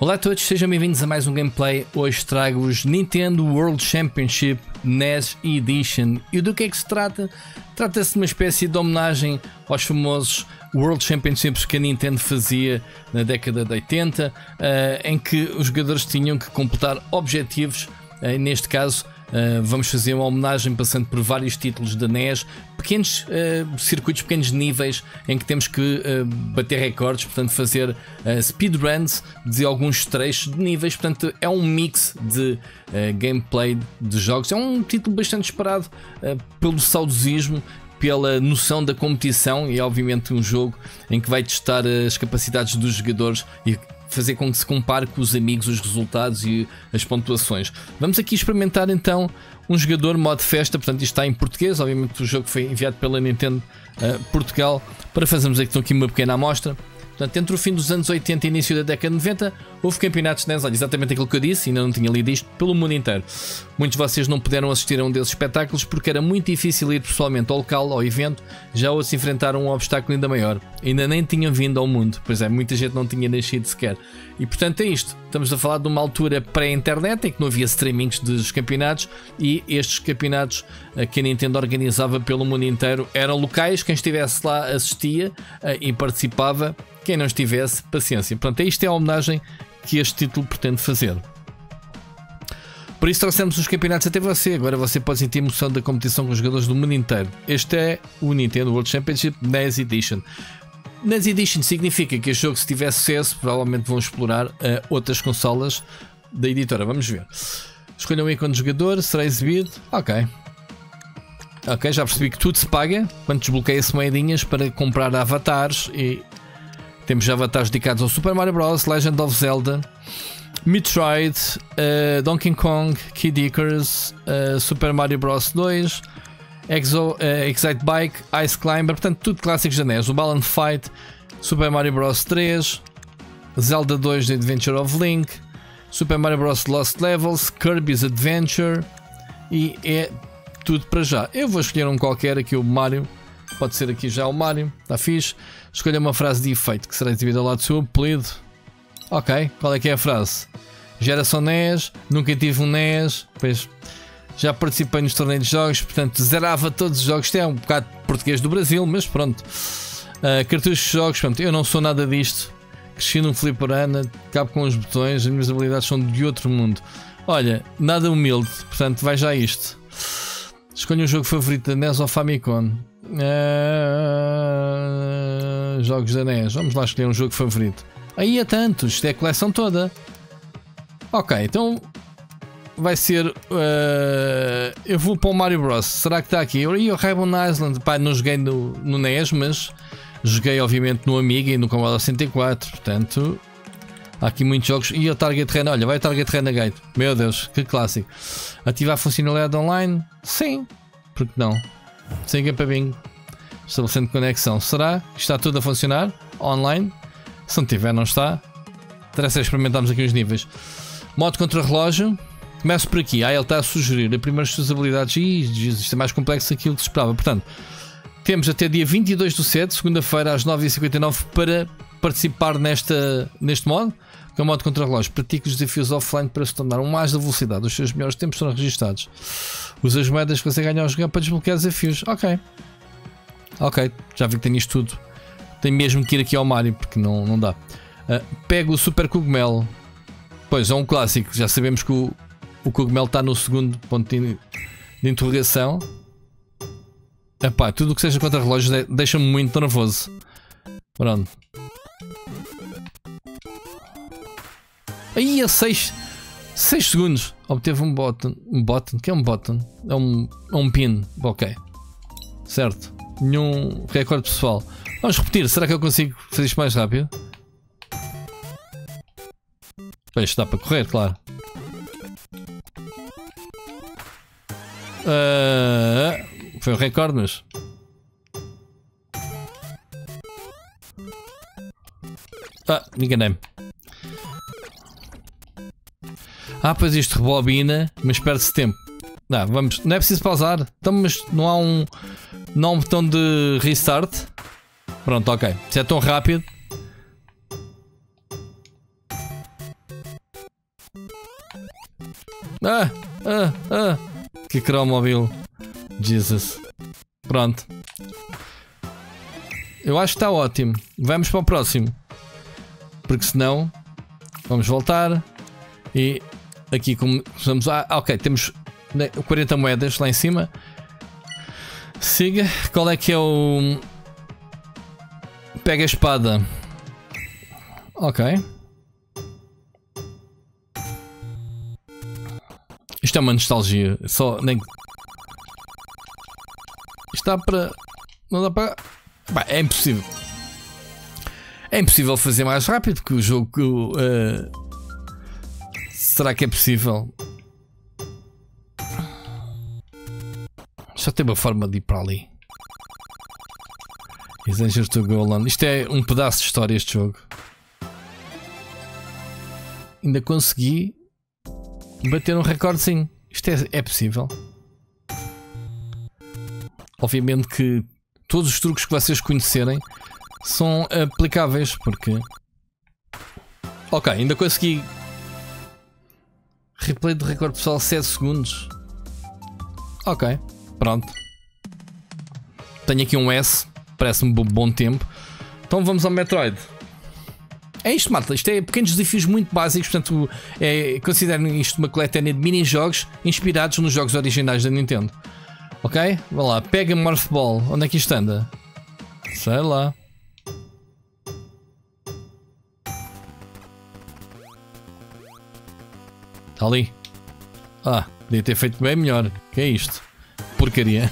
Olá a todos, sejam bem-vindos a mais um gameplay. Hoje trago-vos Nintendo World Championship NES Edition. E do que é que se trata? Trata-se de uma espécie de homenagem aos famosos World Championships que a Nintendo fazia na década de 80, uh, eh, em que os jogadores tinham que completar objetivos, uh, neste caso Uh, vamos fazer uma homenagem passando por vários títulos da NES, pequenos uh, circuitos, pequenos níveis em que temos que uh, bater recordes, portanto, fazer speedruns de alguns trechos de níveis. Portanto, é um mix de gameplay de jogos. É um título bastante esperado pelo saudosismo pela noção da competição e, obviamente, um jogo em que vai testar as capacidades dos jogadores e fazer com que se compare com os amigos os resultados e as pontuações. Vamos aqui experimentar então um jogador modo festa, portanto isto está em português, obviamente o jogo foi enviado pela Nintendo uh, Portugal para fazermos aqui uma pequena amostra. Portanto, entre o fim dos anos 80 e início da década de 90, houve campeonatos de olha, exatamente aquilo que eu disse, ainda não tinha lido isto, pelo mundo inteiro. Muitos de vocês não puderam assistir a um desses espetáculos porque era muito difícil ir pessoalmente ao local, ao evento, já outros enfrentaram um obstáculo ainda maior. Ainda nem tinham vindo ao mundo, pois é, muita gente não tinha nascido sequer. E portanto é isto, estamos a falar de uma altura pré-internet em que não havia streamings dos campeonatos e estes campeonatos eh, que a Nintendo organizava pelo mundo inteiro eram locais, quem estivesse lá assistia eh, e participava quem não estivesse, paciência. Portanto, isto é a homenagem que este título pretende fazer. Por isso trouxemos os campeonatos até você. Agora você pode sentir emoção da competição com os jogadores do mundo inteiro. Este é o Nintendo World Championship NES Edition. NES Edition significa que este jogo, se tiver sucesso, provavelmente vão explorar uh, outras consolas da editora. Vamos ver. Escolha um ícone de jogador, será exibido. Ok. Ok, já percebi que tudo se paga quando desbloqueia-se moedinhas para comprar avatares e temos já avatares dedicados ao Super Mario Bros., Legend of Zelda, Metroid, uh, Donkey Kong, Kid Icarus, uh, Super Mario Bros. 2, Exo, uh, Excite Bike, Ice Climber, portanto, tudo clássicos da NES. O Balance Fight, Super Mario Bros. 3, Zelda 2 The Adventure of Link, Super Mario Bros. Lost Levels, Kirby's Adventure e é tudo para já. Eu vou escolher um qualquer aqui, o Mario. Pode ser aqui já o Mario, está fixe. Escolha uma frase de efeito que será exibida ao lado do seu apelido. Ok, qual é que é a frase? Geração NES, nunca tive um NES, pois já participei nos torneios de jogos, portanto zerava todos os jogos. Isto é um bocado português do Brasil, mas pronto. Uh, cartuchos de jogos, pronto, eu não sou nada disto. Cresci num fliperana, cabo com os botões, as minhas habilidades são de outro mundo. Olha, nada humilde, portanto vai já isto. Escolha um jogo favorito da NES ou Famicom. Uh, jogos da NES. Vamos lá escolher um jogo favorito. Aí há tantos, isto é a coleção toda. Ok, então vai ser. Uh, eu vou para o Mario Bros. Será que está aqui? E o Rainbow Island. Pá, não joguei no, no NES, mas joguei obviamente no Amiga e no Commodore 64. Portanto, há aqui muitos jogos. E o Target Run, olha, vai o Target Renegade. Meu Deus, que clássico. Ativar a funcionalidade online? Sim, porque não? Siga para Bing. Estabelecendo conexão. Será que está tudo a funcionar? Online? Se não tiver, não está. Interessa experimentarmos aqui os níveis. Modo contra relógio. Começo por aqui. Ah, ele está a sugerir as primeiras suas habilidades. Ih, isto é mais complexo daquilo que se esperava. Portanto, temos até dia 22 do 7, segunda-feira, às 9h59, para participar nesta, neste modo. Que é modo contra relógio. Pratique os desafios offline para se tornar um mais da velocidade. Os seus melhores tempos serão registados. Usa as moedas que você ganha ao jogar para desbloquear desafios. Ok. Ok, já vi que tem isto tudo. Tem mesmo que ir aqui ao Mario, porque não, não dá. Uh, pega o Super Cogumelo. Pois, é um clássico. Já sabemos que o, o cogumelo está no segundo ponto de, de interrogação. Epá, tudo o que seja contra relógios deixa-me muito nervoso. Pronto. Aí a 6 segundos obteve um button. Um button? que é um button? É um, é um pin. Ok. Certo. Nenhum recorde pessoal. Vamos repetir. Será que eu consigo fazer isto mais rápido? Pois dá para correr, claro. Uh, foi o recorde, mas. Ah, enganei-me. Ah, pois isto rebobina, mas perde-se tempo. Não, vamos, não é preciso pausar. Então, mas não há um. Não há um botão de restart. Pronto, ok. Se é tão rápido. Ah, ah, ah. Que cromóvel. Jesus. Pronto. Eu acho que está ótimo. Vamos para o próximo. Porque senão vamos voltar e aqui começamos a. Ah, ok, temos 40 moedas lá em cima. Siga. Qual é que é o. Pega a espada. Ok. Isto é uma nostalgia. Só nem. Está para. Não dá para. Bah, é impossível. É impossível fazer mais rápido que o jogo. Uh... Será que é possível? Só tem uma forma de ir para ali. Essentials to Golan. Isto é um pedaço de história este jogo. Ainda consegui bater um recorde sim. Isto é, é possível. Obviamente que todos os truques que vocês conhecerem são aplicáveis porque. Ok, ainda consegui. Replay do recorde pessoal 7 segundos. Ok, pronto. Tenho aqui um S, parece-me bom tempo. Então vamos ao Metroid. É isto, malta. Isto é pequenos desafios muito básicos. Portanto, é, considerem isto uma coletânea de mini-jogos inspirados nos jogos originais da Nintendo. Ok? Vá lá. Pega Morph Ball. Onde é que isto anda? Sei lá. Está ali. Ah, podia ter feito bem melhor. Que é isto? Porcaria.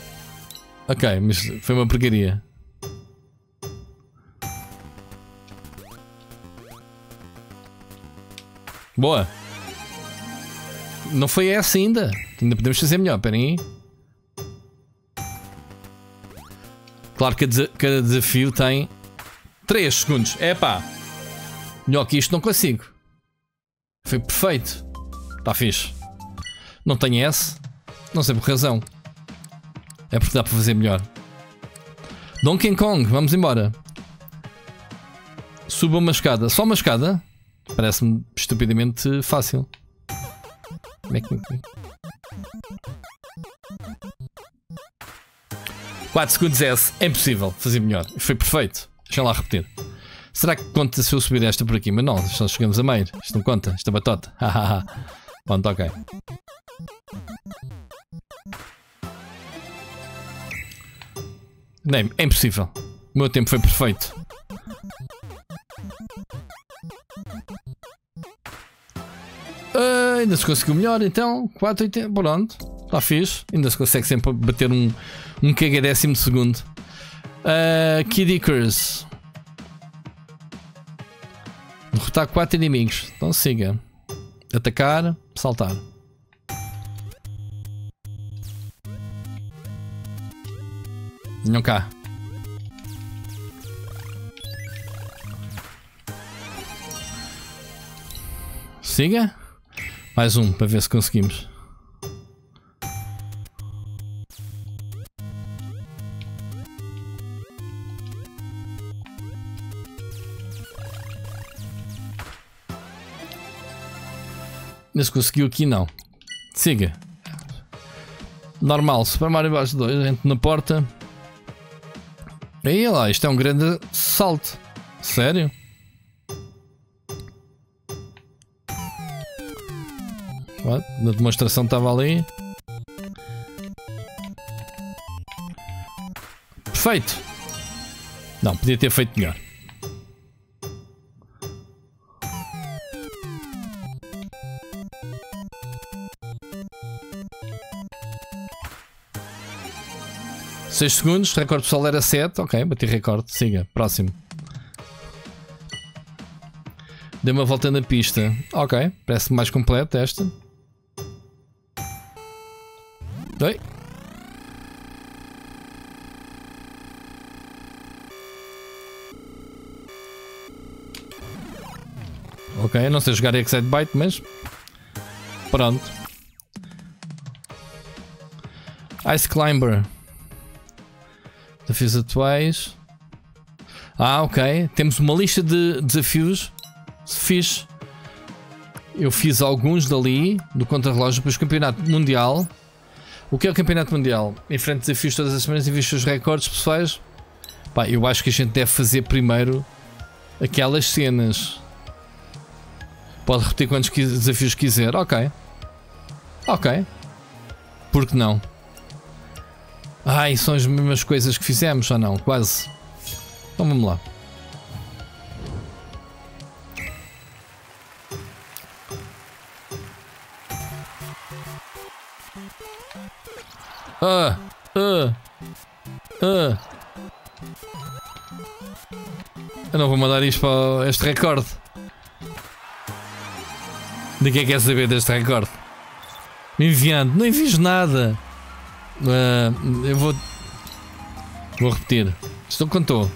ok, mas foi uma porcaria. Boa. Não foi essa ainda. Ainda podemos fazer melhor. Espera aí. Claro que cada desafio tem 3 segundos. É pá. Melhor que isto não consigo. Foi perfeito. Está fixe. Não tenho S. Não sei por razão. É porque dá para fazer melhor. Donkey Kong, vamos embora. Suba uma escada. Só uma escada? Parece-me estupidamente fácil. Como é que. 4 segundos S. É impossível fazer melhor. Foi perfeito. Deixa lá repetir. Será que conta se eu subir esta por aqui? Mas não, só chegamos a meio. Isto não conta. Isto é batota. Pronto, ok. Nem, é impossível. O meu tempo foi perfeito. Uh, ainda se conseguiu melhor, então. 4,80. Pronto. Está fixe. Ainda se consegue sempre bater um, um KG décimo segundo. Uh. Derrotar 4 inimigos. Então siga. Atacar, saltar. Venham cá. Siga. Mais um para ver se conseguimos. Mas conseguiu aqui não. Siga. Normal, Super Mario Bros 2, entra na porta. Aí lá, isto é um grande salto. Sério? Na demonstração estava ali. Perfeito. Não, podia ter feito melhor. Seis segundos, recorde pessoal era 7. Ok, bati recorde. Siga, próximo. Dei uma volta na pista. Ok, parece mais completo esta. Oi. Ok, não sei jogar Excite Byte, mas pronto. Ice Climber. Desafios atuais. Ah, ok. Temos uma lista de desafios. Fixe. eu fiz alguns dali do contrarrelógio o campeonato mundial. O que é o campeonato mundial? Enfrente desafios todas as semanas e visto os recordes pessoais. Pá, eu acho que a gente deve fazer primeiro aquelas cenas. Pode repetir quantos desafios quiser. Ok. Ok. Por que não? Ai, são as mesmas coisas que fizemos ou não? Quase. Então vamos lá. Ah, ah, ah. Eu não vou mandar isto para este recorde. Ninguém quer saber deste recorde. Me enviando, não envies nada. Uh, eu vou. Vou repetir. Estou contou.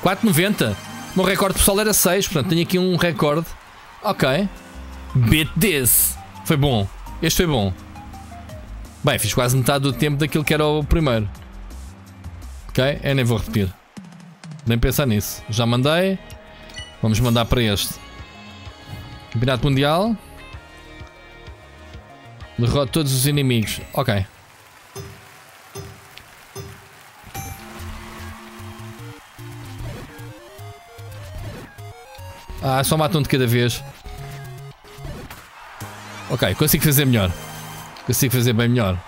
Quatro noventa. O meu recorde pessoal era 6, portanto tenho aqui um recorde. Ok. Beat this. Foi bom. Este foi bom. Bem, fiz quase metade do tempo daquilo que era o primeiro. Ok? Eu nem vou repetir. Nem pensar nisso. Já mandei. Vamos mandar para este. Campeonato Mundial. Derrota todos os inimigos. Ok. Ah, só matam um de cada vez. Ok, consigo fazer melhor. Consigo fazer bem melhor.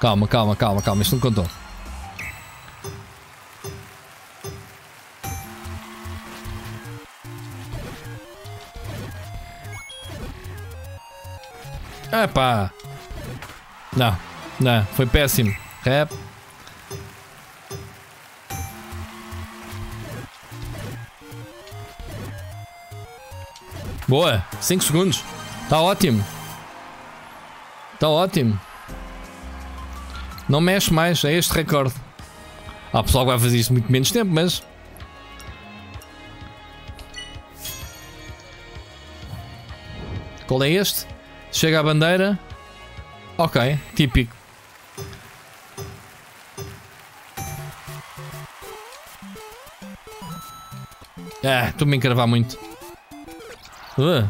Calma, calma, calma, calma. Isto não contou. Epá. Não, não, foi péssimo. Rap. Boa, 5 segundos. Tá ótimo. Tá ótimo. Não mexe mais, é este recorde. Há pessoal que vai fazer isto muito menos tempo, mas. Qual é este? Chega a bandeira. Ok, típico. Ah, estou-me a encravar muito. Uh.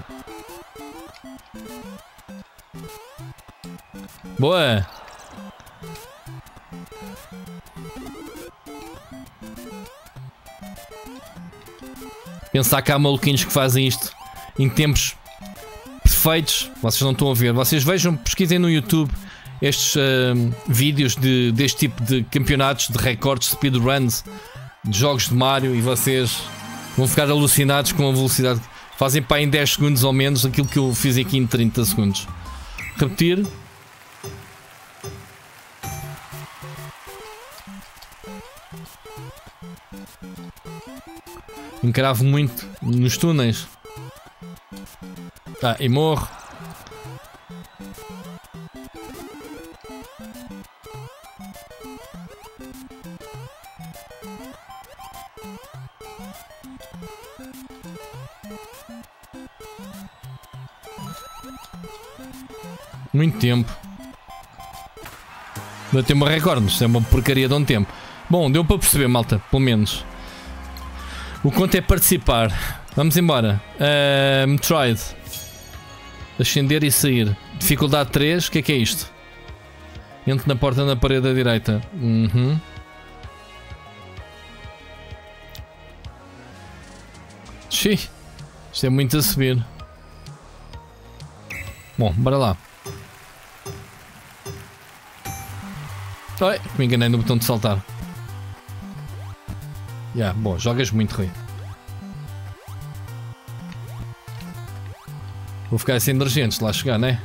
Boa. Pensar que há maluquinhos que fazem isto em tempos perfeitos. Vocês não estão a ver. Vocês vejam, pesquisem no YouTube estes uh, vídeos de, deste tipo de campeonatos de recordes, speedruns de jogos de Mario e vocês vão ficar alucinados com a velocidade Fazem para em 10 segundos ou menos aquilo que eu fiz aqui em 30 segundos. Repetir. Encravo muito nos túneis. Tá, morro. Muito tempo. Bateu uma recorde, isto é uma porcaria de um tempo. Bom, deu para perceber, malta, pelo menos. O conto é participar. Vamos embora. Uh, Metroid. Ascender e sair. Dificuldade 3, o que é que é isto? Entro na porta na parede da direita. Uhum. Xiii. Isto é muito a subir. Bom, bora lá. Ai, me enganei no botão de saltar. Yeah, bom, jogas muito, Rui. Vou ficar sem emergentes lá chegar, né?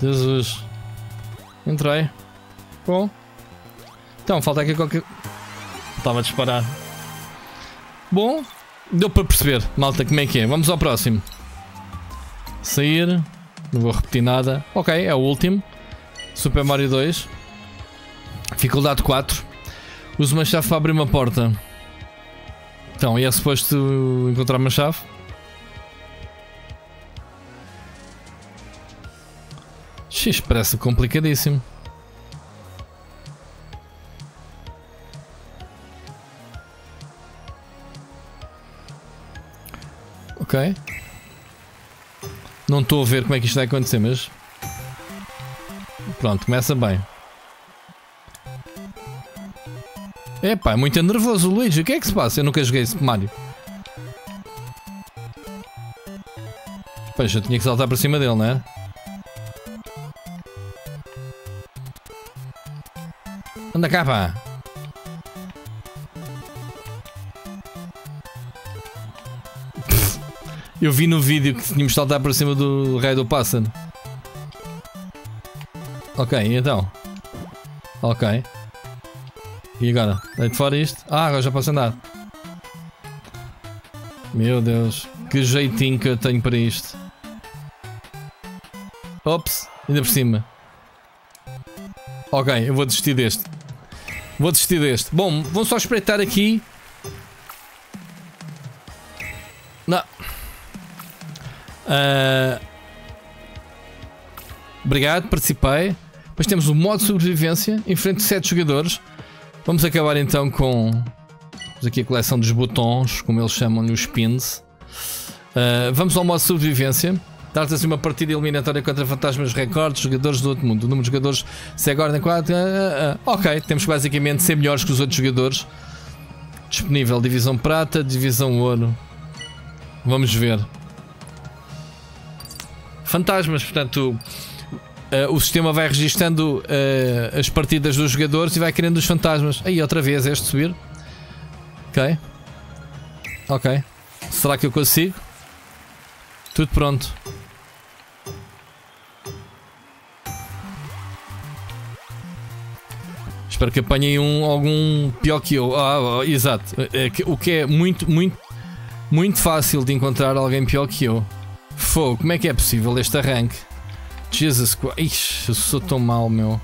Jesus. Entrei. Bom. Então, falta aqui qualquer. Estava a disparar. Bom, Deu para perceber, malta, como é que é. Vamos ao próximo. Sair. Não vou repetir nada. Ok, é o último. Super Mario 2. Dificuldade 4. Uso uma chave para abrir uma porta. Então, e é suposto encontrar uma chave? X, parece complicadíssimo. Ok. Não estou a ver como é que isto vai acontecer, mas. Pronto, começa bem. Epá, é muito nervoso o Luigi. O que é que se passa? Eu nunca joguei esse Mario. Pois, eu tinha que saltar para cima dele, não é? Anda cá, pá. Eu vi no vídeo que tínhamos de saltar para cima do rei do pássaro. Ok, então. Ok. E agora? Deito fora isto? Ah, agora já posso andar. Meu Deus. Que jeitinho que eu tenho para isto. Ops, ainda por cima. Ok, eu vou desistir deste. Vou desistir deste. Bom, vamos só espreitar aqui. Não. Uh... Obrigado, participei. Depois temos o modo sobrevivência. Em frente de 7 jogadores. Vamos acabar então com. Temos aqui a coleção dos botões, como eles chamam os pins. Uh, vamos ao modo sobrevivência. Trata-se de uma partida eliminatória contra fantasmas recordes, jogadores do outro mundo. O número de jogadores, se agora em 4. Uh, uh, ok, temos basicamente ser melhores que os outros jogadores. Disponível divisão prata, divisão ouro. Vamos ver fantasmas. Portanto, uh, o sistema vai registando uh, as partidas dos jogadores e vai criando os fantasmas. Aí, outra vez, este subir. Ok. Ok. Será que eu consigo? Tudo pronto. Espero que apanhem um, algum pior que eu. Ah, ah exato. É, o que é muito, muito, muito fácil de encontrar alguém pior que eu. Fogo, como é que é possível este arranque? Jesus Christ. Ixi, eu sou tão mal, meu.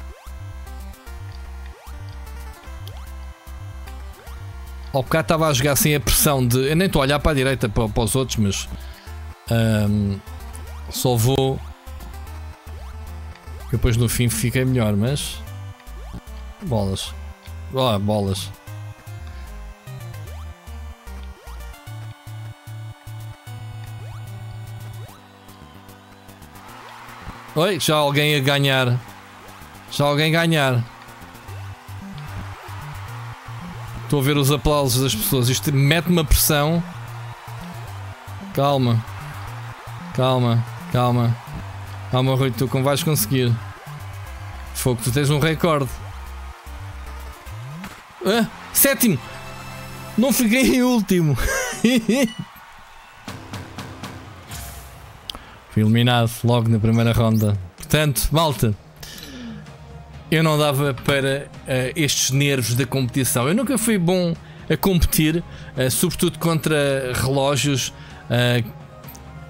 Ao bocado estava a jogar sem a pressão de. Eu nem estou a olhar para a direita para, para os outros, mas. Um, só vou. Depois no fim fiquei melhor, mas. Bolas. Ah, bolas. Oi, já alguém a ganhar. Já alguém ganhar. Estou a ver os aplausos das pessoas. Isto mete uma pressão. Calma. Calma, calma. Calma, Rui, tu como vais conseguir. Fogo, tu tens um recorde. Sétimo! Não fiquei em último. Fui eliminado logo na primeira ronda. Portanto, malta, eu não dava para uh, estes nervos da competição. Eu nunca fui bom a competir, uh, sobretudo contra relógios. Uh,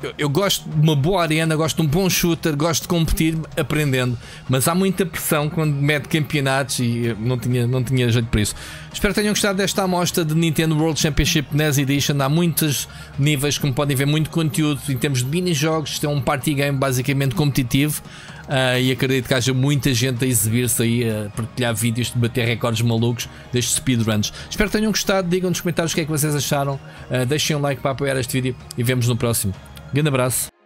eu, eu, gosto de uma boa arena, gosto de um bom shooter, gosto de competir aprendendo, mas há muita pressão quando mete campeonatos e não tinha, não tinha jeito para isso. Espero que tenham gostado desta amostra de Nintendo World Championship NES Edition. Há muitos níveis, como podem ver, muito conteúdo em termos de mini-jogos. Isto é um party game basicamente competitivo. Uh, e acredito que haja muita gente a exibir-se aí, a partilhar vídeos de bater recordes malucos destes speedruns. Espero que tenham gostado. Digam nos comentários o que é que vocês acharam. Uh, deixem um like para apoiar este vídeo e vemos no próximo. Grande abraço.